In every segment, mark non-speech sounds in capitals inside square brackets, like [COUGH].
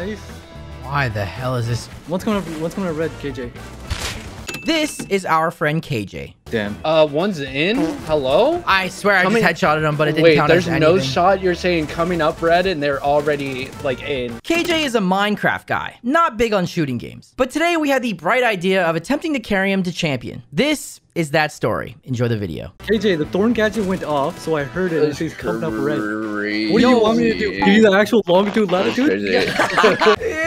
Nice. Why the hell is this? What's going on? What's going on red, KJ? This is our friend KJ. Damn. Uh, one's in. Hello. I swear I Coming- just headshotted him, but it didn't Wait, count there's as no shot. You're saying coming up red, and they're already like in. KJ is a Minecraft guy, not big on shooting games. But today we had the bright idea of attempting to carry him to champion. This is that story. Enjoy the video. KJ, the thorn gadget went off, so I heard it. and It coming up red. What do you want me to do? Give you the actual longitude, latitude? [LAUGHS] [LAUGHS]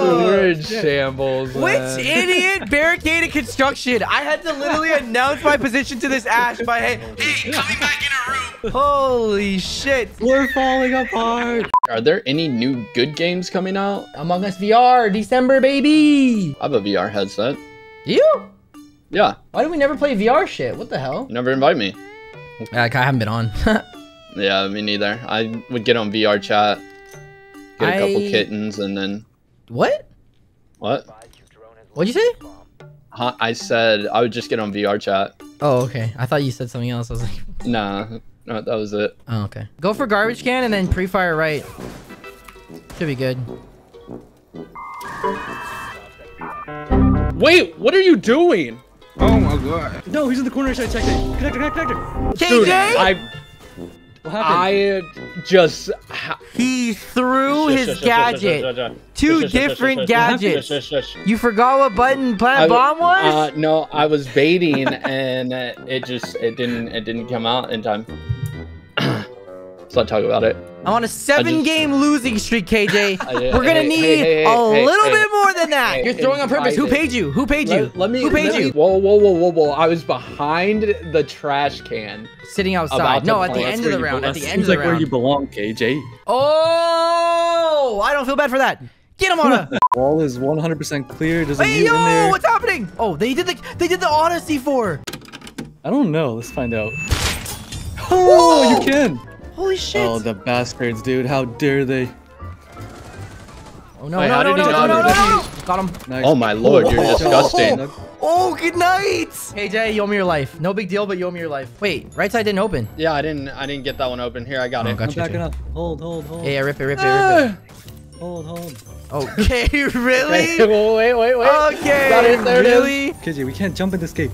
We're in shambles. Which idiot barricaded construction? I had to literally [LAUGHS] announce my position to this Ash by hey, hey, coming back in a room. Holy shit. We're falling apart. Are there any new good games coming out? Among Us VR, December, baby. I have a VR headset. You? Yeah, Why do we never play VR shit? What the hell? never invite me. Like, I haven't been on. [LAUGHS] Yeah, me neither. I would get on VR chat, get a couple kittens, and then what? what? What'd you say? Huh, I said I would just get on VR chat. Oh, okay. I thought you said something else. I was like, [LAUGHS] Nah, no, that was it. oh, okay. Go for garbage can and then pre-fire right. Should be good. Wait, what are you doing? Oh my god. No, he's in the corner. I should have checked it. Connector, connector, connector. KJ! Dude, I What happened? I just ha- he threw his gadget. Two different gadgets. You forgot what button I plant bomb was? Uh, no, I was baiting and uh, it just it didn't it didn't come out in time. [CLEARS THROAT] so I'll talk about it. I'm on a seven-game losing streak, KJ. [LAUGHS] I- We're gonna hey, need hey, hey, a hey, little hey. bit more than that. Hey, You're throwing on purpose. Who paid you? Who paid you? Let, let me. Who paid let me- you? Whoa, whoa, whoa, whoa, whoa! I was behind the trash can. Sitting outside. No, at the end of the round. At the end of the like where you belong, KJ. Oh, I don't feel bad for that. Get him on a. Wall is 100% clear. There's a Hey mute in yo, there. what's happening? Oh, they did the they did the Odyssey for. I don't know. Let's find out. Oh, you can. Holy shit. Oh, the bastards, dude. How dare they? Oh no Wait, no how no did no no no no no! Got him. Nice. Oh my lord, you're oh, disgusting. Oh, oh, oh, good night. Hey Jay, you owe me your life. No big deal, but you owe me your life. Wait, right side didn't open. Yeah, I didn't I didn't get that one open. Here, I got Oh, it. got I'm you, backing Jay. up. Hold, hold, hold. Yeah, yeah, rip it, rip it, rip it. Ah. Hold, hold. Okay, [LAUGHS] really? wait, wait, wait. Okay, Got it, there it is. really? KJ, we can't jump in this escape.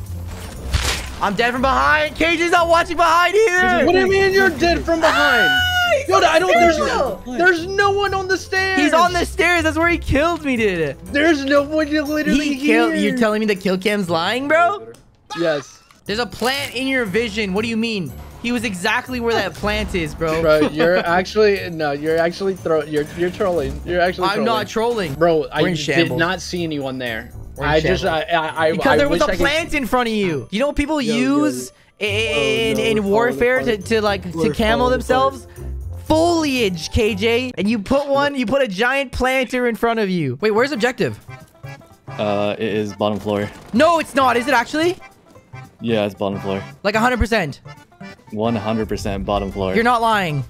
I'm dead from behind. KJ's not watching behind either. What do you mean you're dead from ah, behind? He's Yo, I don't. There's no, there's no one on the stairs. He's on the stairs. That's where he killed me, dude. There's no one literally He killed. here. You're telling me the kill cam's lying, bro? Yes, There's a plant in your vision. What do you mean? He was exactly where that plant is, bro. bro. You're actually no. You're actually throw. You're you're trolling. You're actually. I'm not trolling. Bro, I We're in did shambles. not see anyone there. We're I just, I. I, I, Because I there was wish a I could- plant in front of you. You know what people Yo, use i- in no, in warfare to, to like to We're camo follow the themselves? Foliage, KJ. And you put one, you put a giant planter in front of you. Wait, where's objective? Uh, it is bottom floor. No, it's not. Is it actually? Yeah, it's bottom floor. Like 100%. 100% bottom floor. You're not lying.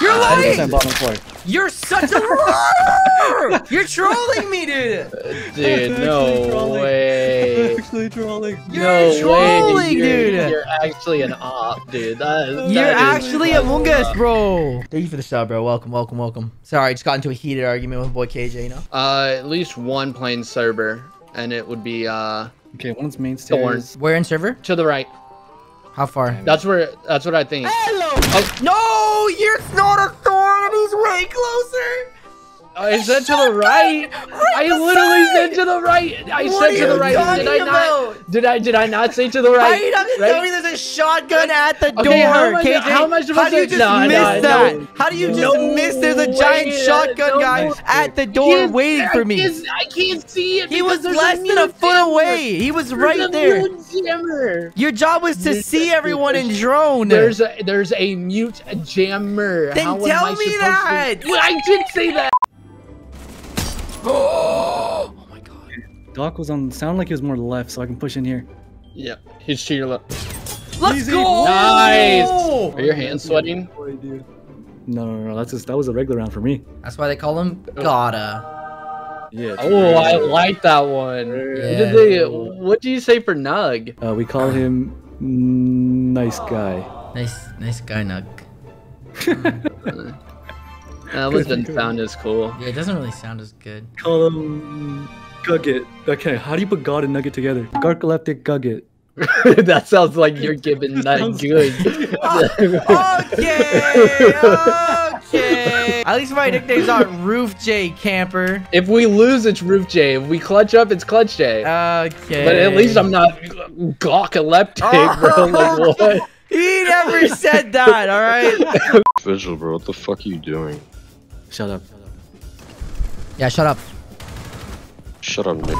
You're lying. 100% bottom floor. You're such a liar. You're trolling me, dude. [LAUGHS] Dude, actually no trolling. way. actually trolling. You're no trolling, way, dude. dude. You're, you're actually an op, dude. That is, You're that is- actually Among Us, bro. Thank you for the sub, bro. Welcome, welcome, welcome. Sorry, I just got into a heated argument with boy KJ, you know? Uh, at least one playing server, and it would be uh Okay, one's main Thorn. stairs. Where in server? to the right. How far? That's where. That's what I think. Hello. Oh. No, you're not a thorn, and he's way closer. I said to the right. [LAUGHS] I literally said to the right. I What said to the right. Did I talking not? about? Did I? Did I not say to the right? are you not Right? tell me there's a shotgun at the door, how am I- KJ? how am I supposed How do you just Nah, miss nah, that? no. How do you just No miss there's a giant shotgun no guy at the door waiting for me? can't- I can't see it. He was less than a foot jammer. away. He was There's right there. jammer. Your job was to There's- see everyone in drone. There's a there's a mute jammer. Then How tell me that. I did say that. Oh my god. Doc was on, sound like he was more left, so I can push in here. Yeah, he's to your left. Let's Easy. go. Nice. Are your hands sweating? Boy, dude. No, no, no, that's just, that was a regular round for me. That's why they call him Gotta. Yeah. Oh, I like that one. Yeah. Did they, what do you say for Nug? Uh, we call him mm, nice guy. Nice, nice guy, Nug. [LAUGHS] That one doesn't sound as cool. Yeah, it doesn't really sound as good. Call him Gugget. Okay, how do you put God and Nugget together? Gargaleptic Gugget. [LAUGHS] that sounds like you're giving that Sounds- good. [LAUGHS] okay, [LAUGHS] okay. At least my nickname's not Roof J Camper. if we lose, it's Roof J. If we clutch up, it's Clutch J. Okay. But at least I'm not gawkaleptic, bro. Like what? He never said that. All right. Vigil, bro, what the fuck are you doing? Shut up. Yeah, shut up. Shut up, Nick.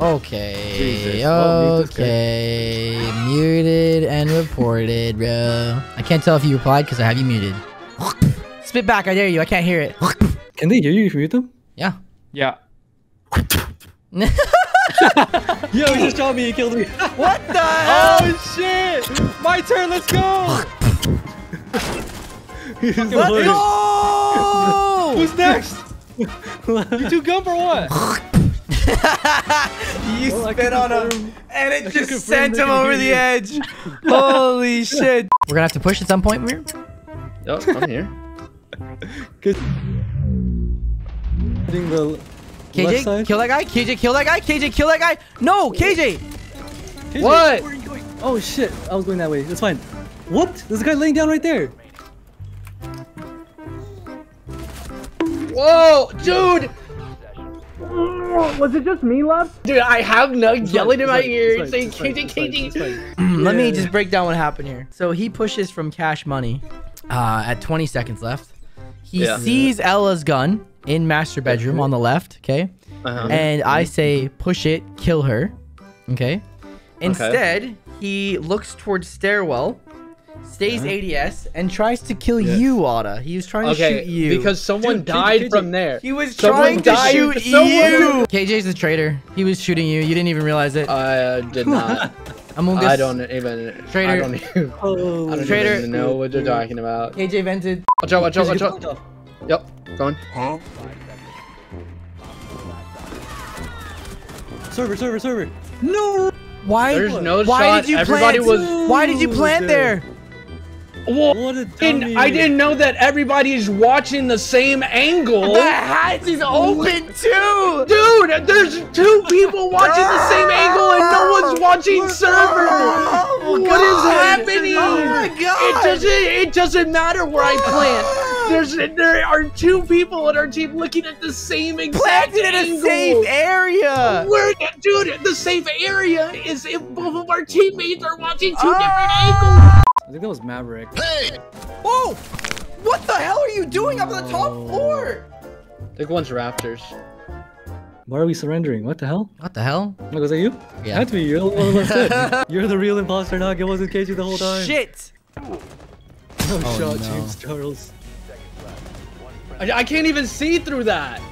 Okay. Jesus, well, mute okay. Muted and reported, bro. I can't tell if you replied because I have you muted. Spit back, I dare you. I can't hear it. Can they hear you if you mute them? Yeah. Yeah. [LAUGHS] Yo, he just shot me. He killed me. [LAUGHS] what the oh, hell? oh shit! My turn. Let's go. [LAUGHS] He's Let's loaded. Go! Who's next? [LAUGHS] you two gump or what? [LAUGHS] you Well, spit on him, confirm- and it can just sent him over the you. edge. [LAUGHS] Holy shit. We're gonna have to push at some point, Mir. Oh, I'm here. Good. Hitting the left KJ, kill that guy. KJ, kill that guy. KJ, kill that guy. No, KJ. KJ, What? where are you going? Oh shit! I was going that way. It's fine. What? There's a guy laying down right there. Whoa, dude! [LAUGHS] Was it just me left? Dude, I have Nug It's yelling fine, in my it's fine, ear it's saying fine, KJ, it's fine, KJ. it's. Let me just break down what happened here. So he pushes from cash money uh, at 20 seconds left. He Yeah. sees Ela's gun in master bedroom on the left, okay? Uh-huh. And I say, push it, kill her, okay? Instead, he looks towards stairwell, stays ADS, and tries to kill Yes. you, Otta. He was trying to shoot you. because someone Dude, died KJ. from there. he was Someone trying to shoot someone- you. [LAUGHS] KJ's a traitor. He was shooting you. You didn't even realize it. I uh, did not. [LAUGHS] Among Us. I don't even. I Traitor. don't even. Oh, I don't Traitor. even know what you're talking about. KJ vented. Watch out! Watch out! Watch out! the off. Yep, going. Server, server, server. No. Why? There's no why shot. did you Everybody plant? was- Why did you Ooh, plant there? Whoa. What a dummy. I didn't know that everybody's watching the same angle. The hatch is open too. Dude, there's two people watching the same angle and no one's watching server. Oh, What is happening? Oh my god. It doesn't. It doesn't matter where I plant. There's there are two people on our team looking at the same exact Planted in a angle. safe area. Where, dude, the safe area is if both of our teammates are watching two different Ah. angles. I think that was Maverick. Hey! Whoa! What the hell are you doing up on the top floor? I think one's Raptors. Why are we surrendering? What the hell? What the hell? Like, was that you? Yeah. Had to be. You're the one said. [LAUGHS] You're the real imposter, Nog. It wasn't KJ the whole time. Shit! No Oh, oh shot, no. James Charles. I, I can't even see through that.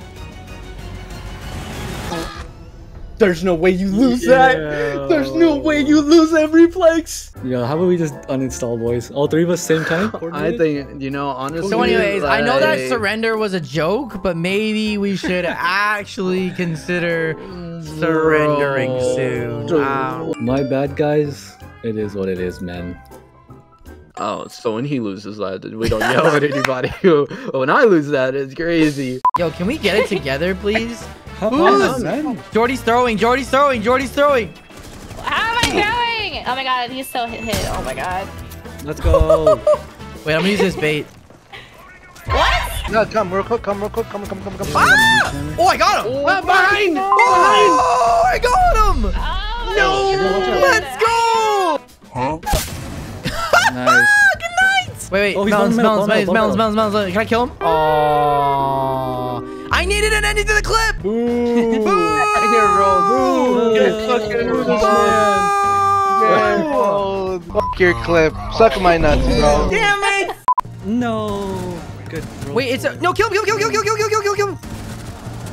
There's no way you lose that. There's no way you lose every flex. Yeah, how about we just uninstall, boys? All three of us same time? [LAUGHS] I think you know honestly. So, anyways, I know that surrender was a joke, but maybe we should [LAUGHS] actually consider surrendering Bro. soon. Dude. Wow. My bad, guys. It is what it is, man. Oh, so when he loses that, we don't yell at [LAUGHS] anybody. when I lose that, it's crazy. Yo, can we get it together, please? Have Who's- fun, man. Jordy's throwing. Jordy's throwing. Jordy's throwing. How am I doing? Oh my god, he's so hit. hit. Oh my god. Let's go. [LAUGHS] Wait, I'm gonna use this bait. What? No, come real quick, come real quick, come, come, come, come. Ah! Oh, I got him. Ah, behind! Oh, I got him. Oh, No! Let's go. [LAUGHS] nice. Good night. Wait, wait. Oh, he's melons, on metal, melons, on melons, metal, melons, on melons, melons, melons. Can I kill him? Oh, I needed an ending to the clip. Boo! Boo! [LAUGHS] Boo! Get fucking rid of this. Oh, fuck your clip. Suck my nuts, bro. Damn it! No. Good. Bro. Wait, it's a no. Kill him! Kill him! Kill him! Kill him! Kill him! Kill him! Kill him!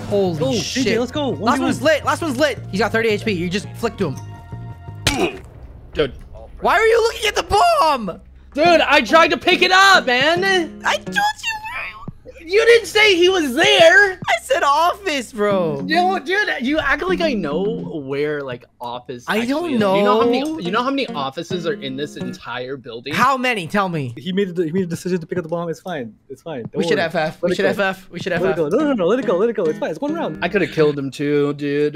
Holy Go, shit! CJ, let's go. Last 1v1. one's lit. Last one's lit. He's got 30 HP. You just flick to him. Dude. Why are you looking at the bomb? Dude, I tried to pick it up, man. I told you. You didn't say he was there. I said said office, bro. Yo, dude, you act like I know where like office. I don't actually is. You know how many? You know how many offices are in this entire building? How many? Tell me. He made the, he made a decision to pick up the bomb. It's fine. It's fine. Don't We should worry. FF. Let We should go. FF. We should Let it go. FF. No, no, no. Let it go. Let it go. It's fine. It's one round. I could have killed him too, dude.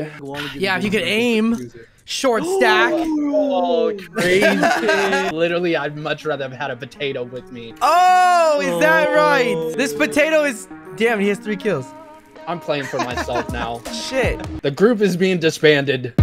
Yeah, if you could aim. Short stack. [GASPS] Oh, crazy! [LAUGHS] Literally, I'd much rather have had a potato with me. Oh, is that Oh. right? This potato is. Damn, he has three kills. I'm playing for myself now. [LAUGHS] Shit. The group is being disbanded.